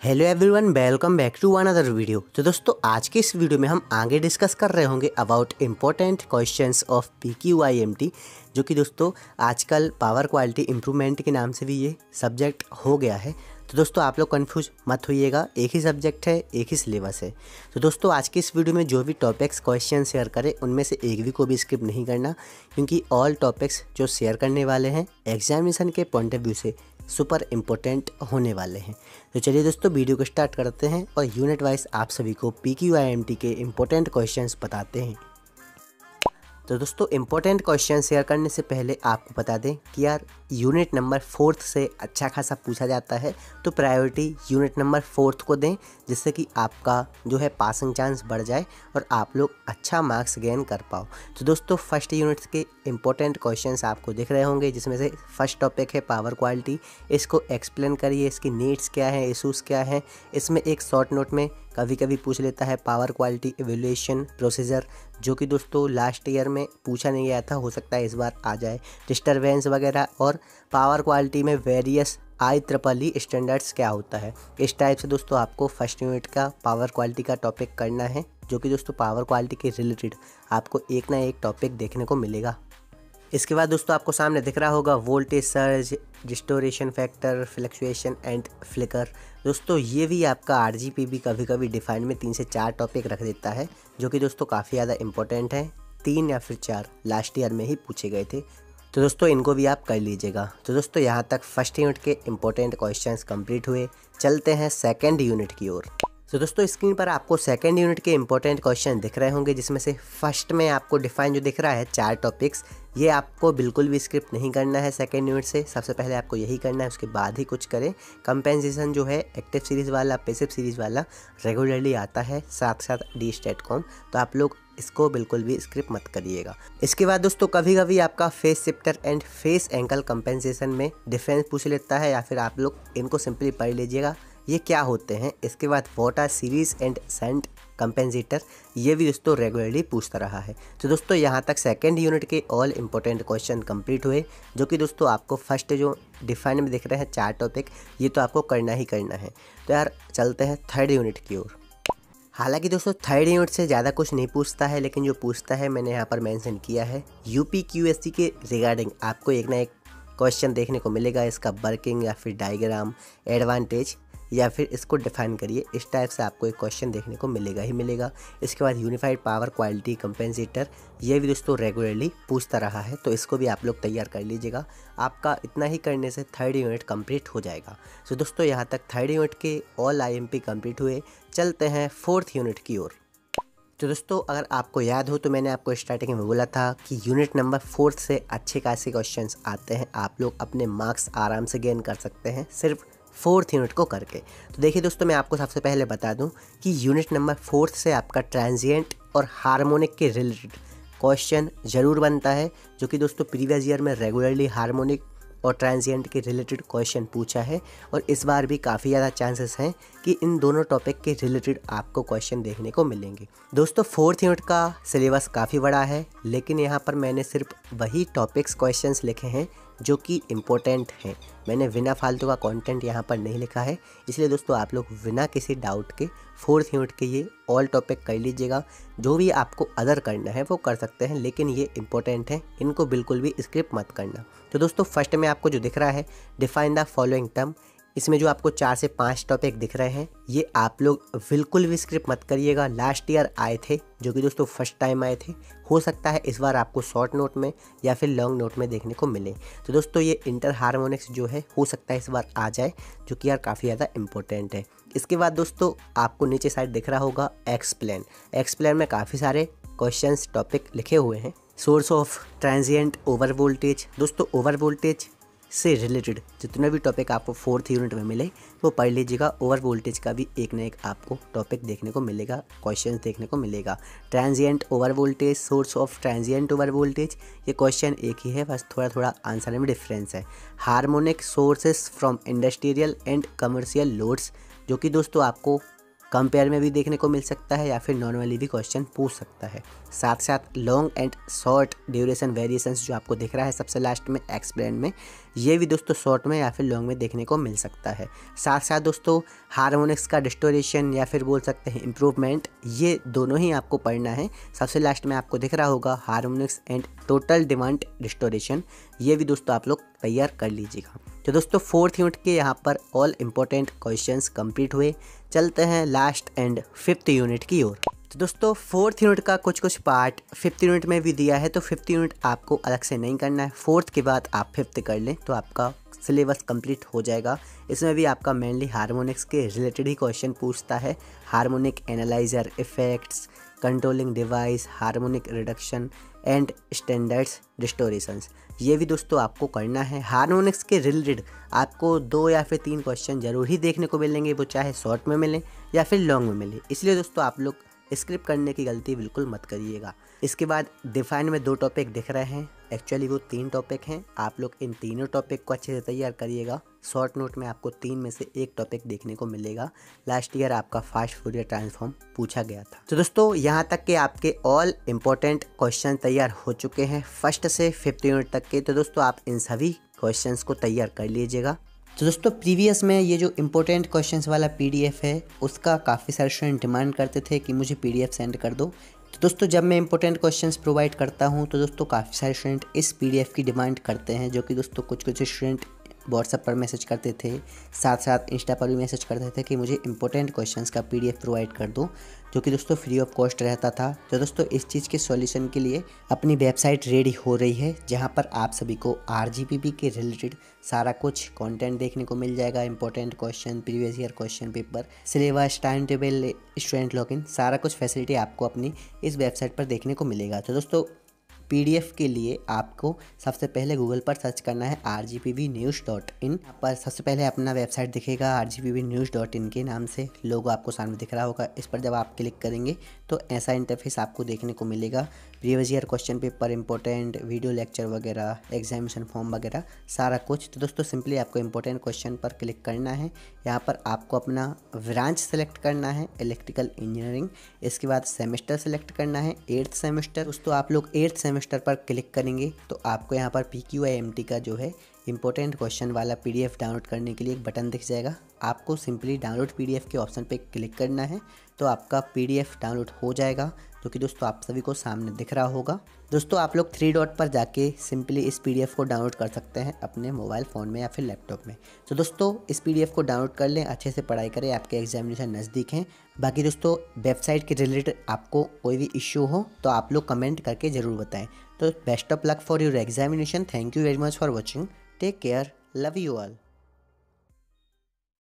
Hello everyone welcome back to one other video तो दोस्तों, आज के इस वीडियो में हम आगे डिस्कस कर रहे होंगे about important questions of P Q I M T जो कि दोस्तों, आजकल पावर क्वालिटी इम्प्रूवमेंट के नाम से भी ये सब्जेक्ट हो गया है। तो दोस्तों, आप लोग कन्फ्यूज़ मत होइएगा, एक ही सब्जेक्ट है, एक ही सिलेबस है। तो दोस्तों, आज की इस वीडियो में जो भी टॉपिक्स क्वेश्चन शेयर करें, उनमें से एक भी को भी स्किप नहीं करना, क्योंकि ऑल टॉपिक्स जो शेयर करने वाले हैं एग्जामिनेशन के पॉइंट ऑफ़ व्यू से सुपर इम्पोर्टेंट होने वाले हैं। तो चलिए दोस्तों, वीडियो को स्टार्ट करते हैं और यूनिट वाइज आप सभी को P Q I M T के इम्पोर्टेंट क्वेश्चन बताते हैं। तो दोस्तों इंपॉर्टेंट क्वेश्चन शेयर करने से पहले आपको बता दें कि यार यूनिट नंबर फोर्थ से अच्छा खासा पूछा जाता है तो प्रायोरिटी यूनिट नंबर फोर्थ को दें, जिससे कि आपका जो है पासिंग चांस बढ़ जाए और आप लोग अच्छा मार्क्स गेन कर पाओ। तो दोस्तों फ़र्स्ट यूनिट के इंपॉर्टेंट क्वेश्चन आपको दिख रहे होंगे, जिसमें से फ़र्स्ट टॉपिक है पावर क्वालिटी इसको एक्सप्लेन करिए, इसकी नीड्स क्या है इशूज़ क्या है। इसमें एक शॉर्ट नोट में कभी कभी पूछ लेता है पावर क्वालिटी एवेल्यूशन प्रोसीजर जो कि दोस्तों लास्ट ईयर में पूछा नहीं गया था, हो सकता है इस बार आ जाए। डिस्टर्बेंस वगैरह और पावर क्वालिटी में वेरियस आई ट्रिपल स्टैंडर्ड्स क्या होता है? इस टाइप से दोस्तों आपको फ़र्स्ट यूनिट का पावर क्वालिटी का टॉपिक करना है, जो कि दोस्तों पावर क्वालिटी के रिलेटेड आपको एक ना एक टॉपिक देखने को मिलेगा। इसके बाद दोस्तों आपको सामने दिख रहा होगा voltage surge distortion factor fluctuation and flicker दोस्तों, ये भी आपका आर भी कभी कभी डिफाइन में तीन से चार टॉपिक रख देता है, जो कि दोस्तों काफ़ी ज़्यादा इंपॉर्टेंट है। तीन या फिर चार लास्ट ईयर में ही पूछे गए थे। तो दोस्तों, इनको भी आप कर लीजिएगा। तो दोस्तों, यहाँ तक फ़र्स्ट यूनिट के इंपॉर्टेंट क्वेश्चंस कंप्लीट हुए। चलते हैं सेकेंड यूनिट की ओर। तो दोस्तों स्क्रीन पर आपको सेकेंड यूनिट के इंपॉर्टेंट क्वेश्चन दिख रहे होंगे, जिसमें से फ़र्स्ट में आपको डिफाइन जो दिख रहा है, चार टॉपिक्स ये आपको बिल्कुल भी स्क्रिप्ट नहीं करना है सेकेंड यूनिट से। सबसे पहले आपको यही करना है, उसके बाद ही कुछ करें। कंपेंसेशन जो है एक्टिव सीरीज़ वाला पेसिव सीरीज़ वाला रेगुलरली आता है, साथ साथ डी स्टेट कॉम तो आप लोग इसको बिल्कुल भी स्क्रिप्ट मत करिएगा। इसके बाद दोस्तों कभी कभी आपका phase shifter and phase angle compensation में डिफरेंस पूछ लेता है, या फिर आप लोग इनको सिंपली पढ़ लीजिएगा। ये क्या होते हैं? इसके बाद वोटा सीरीज़ एंड सेंट कंपेंसेटर ये भी दोस्तों रेगुलरली पूछता रहा है। तो दोस्तों, यहाँ तक सेकेंड यूनिट के ऑल इंपॉर्टेंट क्वेश्चन कंप्लीट हुए, जो कि दोस्तों आपको फ़र्स्ट जो डिफाइन में दिख रहे हैं चार टॉपिक ये तो आपको करना ही करना है। तो यार, चलते हैं थर्ड यूनिट की ओर। हालाँकि दोस्तों थर्ड यूनिट से ज़्यादा कुछ नहीं पूछता है, लेकिन जो पूछता है, मैंने यहाँ पर मेंशन किया है। यूपी क्यूएससी के रिगार्डिंग आपको एक ना एक क्वेश्चन देखने को मिलेगा, इसका वर्किंग या फिर डायग्राम एडवांटेज या फिर इसको डिफाइन करिए। इस टाइप से आपको एक क्वेश्चन देखने को मिलेगा ही मिलेगा। इसके बाद यूनिफाइड पावर क्वालिटी कंपेंसेटर ये भी दोस्तों रेगुलरली पूछता रहा है तो इसको भी आप लोग तैयार कर लीजिएगा। आपका इतना ही करने से थर्ड यूनिट कंप्लीट हो जाएगा। सो so दोस्तों, यहाँ तक थर्ड यूनिट के ऑल आईएमपी कंप्लीट हुए। चलते हैं फोर्थ यूनिट की ओर। तो दोस्तों, अगर आपको याद हो तो मैंने आपको स्टार्टिंग में बोला था कि यूनिट नंबर फोर्थ से अच्छे खासे क्वेश्चंस आते हैं। आप लोग अपने मार्क्स आराम से गेन कर सकते हैं। सिर्फ़ फोर्थ यूनिट को करके। तो देखिए दोस्तों, मैं आपको सबसे पहले बता दूँ कि यूनिट नंबर फोर्थ से आपका ट्रांजिएंट और हारमोनिक के रिलेटेड क्वेश्चन ज़रूर बनता है, जो कि दोस्तों प्रीवियस ईयर में रेगुलरली हारमोनिक और ट्रांजिएंट के रिलेटेड क्वेश्चन पूछा है, और इस बार भी काफ़ी ज़्यादा चांसेस हैं कि इन दोनों टॉपिक के रिलेटेड आपको क्वेश्चन देखने को मिलेंगे। दोस्तों, फोर्थ यूनिट का सिलेबस काफ़ी बड़ा है, लेकिन यहाँ पर मैंने सिर्फ़ वही टॉपिक्स क्वेश्चंस लिखे हैं जो कि इम्पोर्टेंट हैं। मैंने बिना फालतू का कंटेंट यहाँ पर नहीं लिखा है। इसलिए दोस्तों, आप लोग बिना किसी डाउट के फोर्थ यूनिट के ये ऑल टॉपिक कर लीजिएगा। जो भी आपको अदर करना है, वो कर सकते हैं, लेकिन ये इंपॉर्टेंट है। इनको बिल्कुल भी स्क्रिप्ट मत करना। तो दोस्तों फ़र्स्ट में आपको जो दिख रहा है डिफाइन द फॉलोइंग टर्म इसमें जो आपको चार से पाँच टॉपिक दिख रहे हैं, ये आप लोग बिल्कुल भी स्क्रिप्ट मत करिएगा। लास्ट ईयर आए थे, जो कि दोस्तों फ़र्स्ट टाइम आए थे। हो सकता है इस बार आपको शॉर्ट नोट में या फिर लॉन्ग नोट में देखने को मिले। तो दोस्तों ये इंटर हारमोनिक्स जो है, हो सकता है इस बार आ जाए, जो कि यार काफ़ी ज़्यादा इंपॉर्टेंट है। इसके बाद दोस्तों आपको नीचे साइड दिख रहा होगा एक्सप्लेन एक्सप्लेन में काफ़ी सारे क्वेश्चन टॉपिक लिखे हुए हैं। Source of transient over voltage दोस्तों ओवर वोल्टेज से रिलेटेड जितने भी टॉपिक आपको फोर्थ यूनिट में मिले, वो पढ़ लीजिएगा। ओवर वोल्टेज का भी एक ना एक आपको टॉपिक देखने को मिलेगा क्वेश्चन देखने को मिलेगा। Transient over voltage source of transient over voltage ये क्वेश्चन एक ही है, बस थोड़ा थोड़ा आंसर में डिफरेंस है। Harmonic sources from industrial and commercial loads जो कि दोस्तों आपको कंपेयर में भी देखने को मिल सकता है या फिर नॉर्मली भी क्वेश्चन पूछ सकता है। साथ साथ long and short duration variations जो आपको दिख रहा है सबसे लास्ट में एक्सप्लेन में, ये भी दोस्तों शॉर्ट में या फिर लॉन्ग में देखने को मिल सकता है। साथ साथ दोस्तों हारमोनिक्स का डिस्टोरेशन या फिर बोल सकते हैं इम्प्रूवमेंट ये दोनों ही आपको पढ़ना है। सबसे लास्ट में आपको दिख रहा होगा harmonics and total demand distortion ये भी दोस्तों आप लोग तैयार कर लीजिएगा। तो दोस्तों फोर्थ यूनिट के यहाँ पर ऑल इम्पोर्टेंट क्वेश्चंस कंप्लीट हुए। चलते हैं लास्ट एंड फिफ्थ यूनिट की ओर। तो दोस्तों फोर्थ यूनिट का कुछ कुछ पार्ट फिफ्थ यूनिट में भी दिया है तो फिफ्थ यूनिट आपको अलग से नहीं करना है। फोर्थ के बाद आप फिफ्थ कर लें तो आपका सिलेबस कंप्लीट हो जाएगा। इसमें भी आपका मेनली हारमोनिक्स के रिलेटेड ही क्वेश्चन पूछता है। Harmonic analyser effects controlling device harmonic reduction and standards distortions ये भी दोस्तों आपको करना है। हारमोनिक्स के रिलेटेड आपको दो या फिर तीन क्वेश्चन ज़रूर ही देखने को मिलेंगे, वो चाहे शॉर्ट में मिले या फिर लॉन्ग में मिले। इसलिए दोस्तों, आप लोग स्क्रिप्ट करने की गलती बिल्कुल मत करिएगा। इसके बाद डिफाइन में दो टॉपिक दिख रहे हैं। एक्चुअली वो तीन टॉपिक हैं। आप लोग इन तीनों टॉपिक को अच्छे से तैयार करिएगा। शॉर्ट नोट में आपको तीन में से एक टॉपिक देखने को मिलेगा। लास्ट ईयर आपका फास्ट फूरियर ट्रांसफॉर्म पूछा गया था। तो दोस्तों, यहाँ तक के आपके ऑल इम्पोर्टेंट क्वेश्चन तैयार हो चुके हैं। फ़र्स्ट से फिफ्थ यूनिट तक के। तो दोस्तों, आप इन सभी क्वेश्चन को तैयार कर लीजिएगा। तो दोस्तों प्रीवियस में ये जो इम्पोर्टेंट क्वेश्चंस वाला पीडीएफ है, उसका काफ़ी सारे स्टूडेंट डिमांड करते थे कि मुझे पीडीएफ सेंड कर दो। तो दोस्तों, जब मैं इंपॉर्टेंट क्वेश्चंस प्रोवाइड करता हूँ तो दोस्तों, काफ़ी सारे स्टूडेंट इस पीडीएफ की डिमांड करते हैं, जो कि दोस्तों कुछ कुछ स्टूडेंट व्हाट्सएप पर मैसेज करते थे साथ साथ इंस्टा पर भी मैसेज करते थे कि मुझे इंपॉर्टेंट क्वेश्चन का पीडीएफ प्रोवाइड कर दो, जो कि दोस्तों फ्री ऑफ़ कॉस्ट रहता था। तो दोस्तों, इस चीज़ के सॉल्यूशन के लिए अपनी वेबसाइट रेडी हो रही है, जहाँ पर आप सभी को आर के रिलेटेड सारा कुछ कंटेंट देखने को मिल जाएगा important question previous year question paper syllabus time table student login सारा कुछ फैसिलिटी आपको अपनी इस वेबसाइट पर देखने को मिलेगा। तो दोस्तों पीडीएफ के लिए आपको सबसे पहले गूगल पर सर्च करना है R G P V news dot in. पर सबसे पहले अपना वेबसाइट दिखेगा R G P V news dot in के नाम से। लोगो आपको सामने दिख रहा होगा। इस पर जब आप क्लिक करेंगे तो ऐसा इंटरफेस आपको देखने को मिलेगा। Previous year question paper important video lecture वगैरह एग्जामिनेशन फॉर्म वगैरह, सारा कुछ। तो दोस्तों सिंपली आपको इंपॉर्टेंट क्वेश्चन पर क्लिक करना है। यहाँ पर आपको अपना ब्रांच सेलेक्ट करना है इलेक्ट्रिकल इंजीनियरिंग इसके बाद सेमेस्टर सेलेक्ट करना है एट्थ सेमेस्टर दोस्तों, आप लोग एट्थ सेमेस्टर पर क्लिक करेंगे तो आपको यहाँ पर P Q I M T का जो है इंपॉर्टेंट क्वेश्चन वाला पीडीएफ डाउनलोड करने के लिए एक बटन दिख जाएगा। आपको सिंपली डाउनलोड पीडीएफ के ऑप्शन पे क्लिक करना है तो आपका पीडीएफ डाउनलोड हो जाएगा, जो कि दोस्तों आप सभी को सामने दिख रहा होगा। दोस्तों, आप लोग थ्री डॉट पर जाके सिंपली इस पीडीएफ को डाउनलोड कर सकते हैं अपने मोबाइल फ़ोन में या फिर लैपटॉप में। तो दोस्तों, इस पीडीएफ को डाउनलोड कर लें, अच्छे से पढ़ाई करें, आपके एग्जामिनेशन नज़दीक हैं। बाकी दोस्तों, वेबसाइट के रिलेटेड आपको कोई भी इश्यू हो तो आप लोग कमेंट करके ज़रूर बताएँ। तो best of luck for your examination, thank you very much for watching. Take care love you all